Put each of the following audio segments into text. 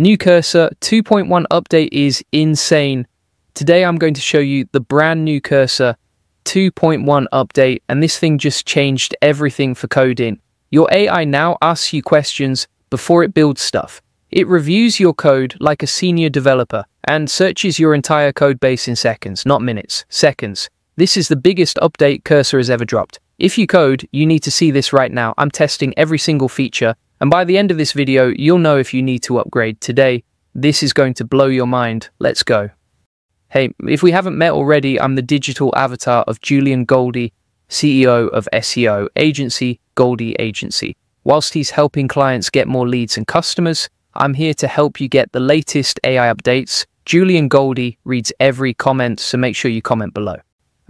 New Cursor 2.1 update is insane. Today I'm going to show you the brand new Cursor 2.1 update and this thing just changed everything for coding. Your AI now asks you questions before it builds stuff. It reviews your code like a senior developer and searches your entire code base in seconds, not minutes, seconds. This is the biggest update Cursor has ever dropped. If you code, you need to see this right now. I'm testing every single feature and by the end of this video, you'll know if you need to upgrade today. This is going to blow your mind. Let's go. Hey, if we haven't met already, I'm the digital avatar of Julian Goldie, CEO of SEO agency Goldie Agency. Whilst he's helping clients get more leads and customers, I'm here to help you get the latest AI updates. Julian Goldie reads every comment, so make sure you comment below.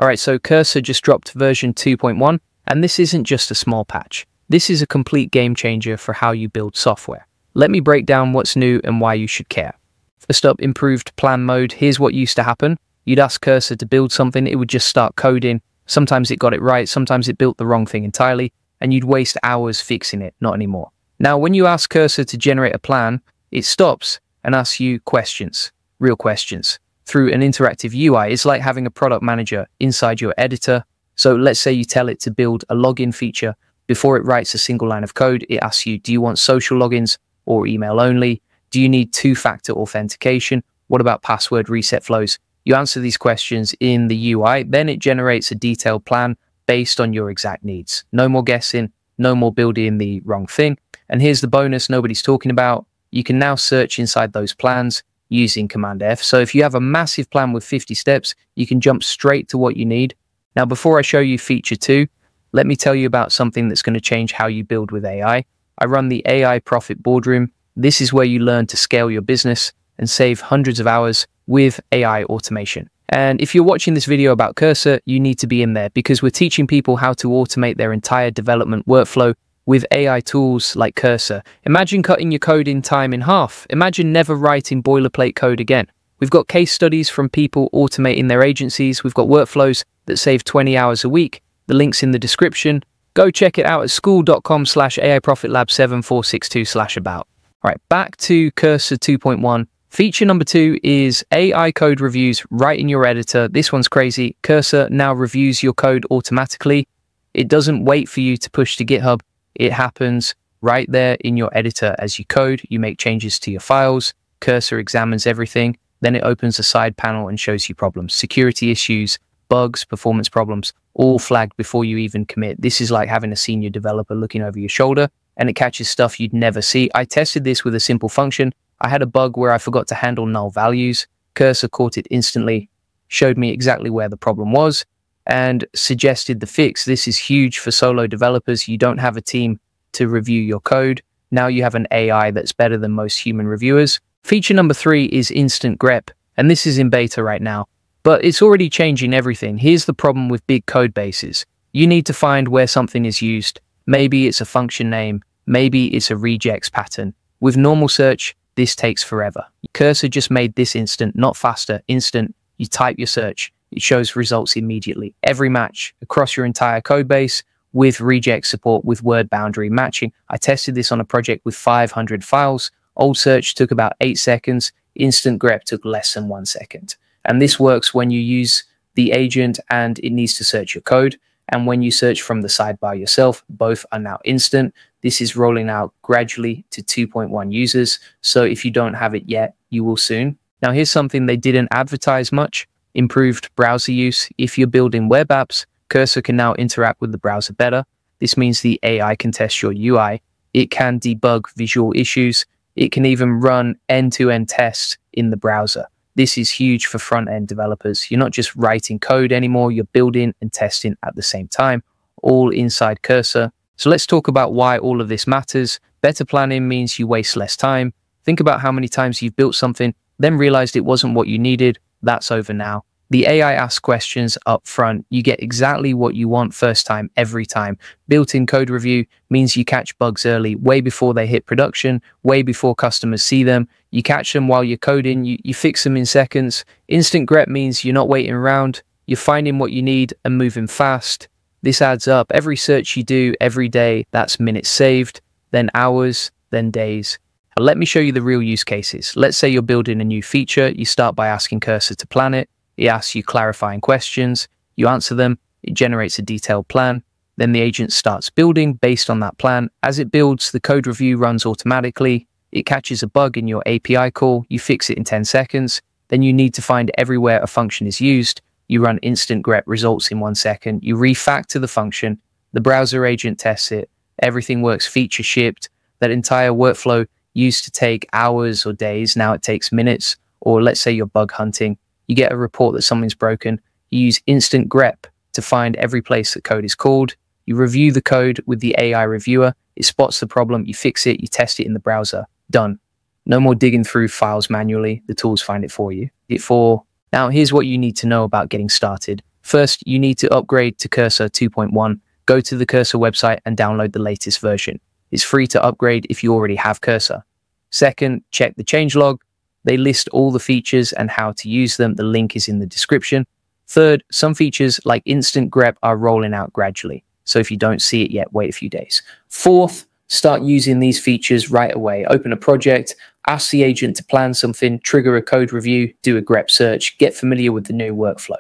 Alright, so Cursor just dropped version 2.1, and this isn't just a small patch. This is a complete game changer for how you build software. Let me break down what's new and why you should care. First up, improved plan mode. Here's what used to happen. You'd ask Cursor to build something, it would just start coding. Sometimes it got it right, sometimes it built the wrong thing entirely, and you'd waste hours fixing it, not anymore. Now, when you ask Cursor to generate a plan, it stops and asks you questions, real questions, through an interactive UI. It's like having a product manager inside your editor. So let's say you tell it to build a login feature before it writes a single line of code, it asks you, do you want social logins or email only? Do you need two-factor authentication? What about password reset flows? You answer these questions in the UI, then it generates a detailed plan based on your exact needs. No more guessing, no more building the wrong thing. And here's the bonus nobody's talking about. You can now search inside those plans using Command F. So if you have a massive plan with 50 steps, you can jump straight to what you need. Now, before I show you feature two, let me tell you about something that's going to change how you build with AI. I run the AI Profit Boardroom. This is where you learn to scale your business and save hundreds of hours with AI automation. And if you're watching this video about Cursor, you need to be in there because we're teaching people how to automate their entire development workflow with AI tools like Cursor. Imagine cutting your code in time in half. Imagine never writing boilerplate code again. We've got case studies from people automating their agencies. We've got workflows that save 20 hours a week the link's in the description. Go check it out at skool.com slash AIProfitLab7462 slash about. All right, back to Cursor 2.1. Feature number two is AI code reviews right in your editor. This one's crazy. Cursor now reviews your code automatically. It doesn't wait for you to push to GitHub. It happens right there in your editor as you code. You make changes to your files. Cursor examines everything. Then it opens a side panel and shows you problems, security issues, bugs, performance problems, all flagged before you even commit. This is like having a senior developer looking over your shoulder and it catches stuff you'd never see. I tested this with a simple function. I had a bug where I forgot to handle null values. Cursor caught it instantly, showed me exactly where the problem was, and suggested the fix. This is huge for solo developers. You don't have a team to review your code. Now you have an AI that's better than most human reviewers. Feature number three is instant grep, and this is in beta right now. But it's already changing everything. Here's the problem with big code bases. You need to find where something is used. Maybe it's a function name. Maybe it's a regex pattern. With normal search, this takes forever. Cursor just made this instant, not faster, instant. You type your search, it shows results immediately. Every match across your entire code base with regex support with word boundary matching. I tested this on a project with 500 files. Old search took about eight seconds. Instant grep took less than one second. And this works when you use the agent and it needs to search your code. And when you search from the sidebar yourself, both are now instant. This is rolling out gradually to 2.1 users. So if you don't have it yet, you will soon. Now, here's something they didn't advertise much improved browser use. If you're building web apps, Cursor can now interact with the browser better. This means the AI can test your UI. It can debug visual issues. It can even run end to end tests in the browser. This is huge for front end developers. You're not just writing code anymore, you're building and testing at the same time, all inside Cursor. So let's talk about why all of this matters. Better planning means you waste less time. Think about how many times you've built something, then realized it wasn't what you needed. That's over now. The AI asks questions up front. You get exactly what you want first time, every time. Built-in code review means you catch bugs early, way before they hit production, way before customers see them. You catch them while you're coding, you, you fix them in seconds. Instant grep means you're not waiting around, you're finding what you need and moving fast. This adds up. Every search you do every day, that's minutes saved, then hours, then days. let me show you the real use cases. Let's say you're building a new feature. You start by asking Cursor to plan it. It asks you clarifying questions. You answer them. It generates a detailed plan. Then the agent starts building based on that plan. As it builds, the code review runs automatically. It catches a bug in your API call. You fix it in 10 seconds. Then you need to find everywhere a function is used. You run instant grep results in one second. You refactor the function. The browser agent tests it. Everything works feature shipped. That entire workflow used to take hours or days. Now it takes minutes. Or let's say you're bug hunting. You get a report that something's broken. You use instant grep to find every place that code is called. You review the code with the AI reviewer. It spots the problem. You fix it. You test it in the browser. Done. No more digging through files manually. The tools find it for you. It for now, here's what you need to know about getting started. First, you need to upgrade to Cursor 2.1. Go to the Cursor website and download the latest version. It's free to upgrade if you already have Cursor. Second, check the changelog. They list all the features and how to use them. The link is in the description. Third, some features like instant grep are rolling out gradually. So if you don't see it yet, wait a few days. Fourth, start using these features right away. Open a project, ask the agent to plan something, trigger a code review, do a grep search, get familiar with the new workflow.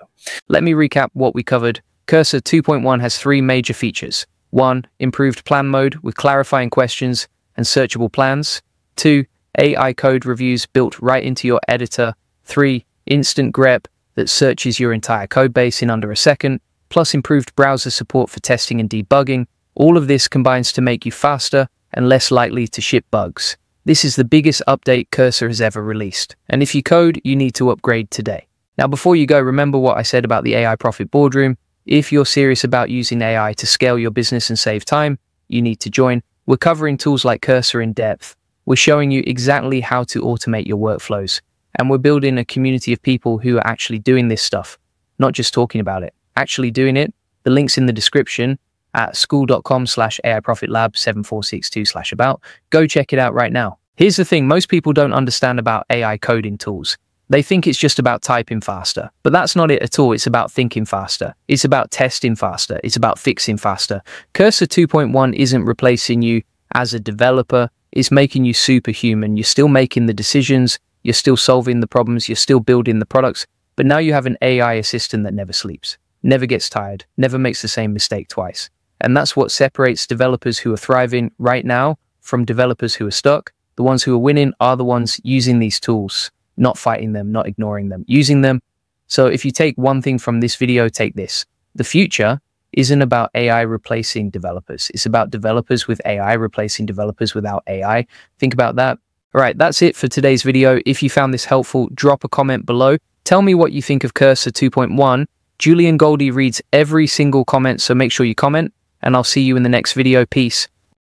Let me recap what we covered. Cursor 2.1 has three major features. One, improved plan mode with clarifying questions and searchable plans. Two, AI code reviews built right into your editor. Three, instant grep that searches your entire codebase in under a second, plus improved browser support for testing and debugging. All of this combines to make you faster and less likely to ship bugs. This is the biggest update Cursor has ever released, and if you code, you need to upgrade today. Now, before you go, remember what I said about the AI Profit Boardroom. If you're serious about using AI to scale your business and save time, you need to join. We're covering tools like Cursor in depth. We're showing you exactly how to automate your workflows. And we're building a community of people who are actually doing this stuff, not just talking about it, actually doing it. The link's in the description at skool.com slash AI Profit Lab 7462 slash about. Go check it out right now. Here's the thing most people don't understand about AI coding tools. They think it's just about typing faster, but that's not it at all. It's about thinking faster. It's about testing faster. It's about fixing faster. Cursor 2.1 isn't replacing you as a developer. It's making you superhuman. You're still making the decisions. You're still solving the problems. You're still building the products. But now you have an AI assistant that never sleeps, never gets tired, never makes the same mistake twice. And that's what separates developers who are thriving right now from developers who are stuck. The ones who are winning are the ones using these tools, not fighting them, not ignoring them, using them. So if you take one thing from this video, take this. The future isn't about AI replacing developers. It's about developers with AI replacing developers without AI. Think about that. All right, that's it for today's video. If you found this helpful, drop a comment below. Tell me what you think of Cursor 2.1. Julian Goldie reads every single comment, so make sure you comment and I'll see you in the next video. Peace.